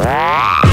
Ah!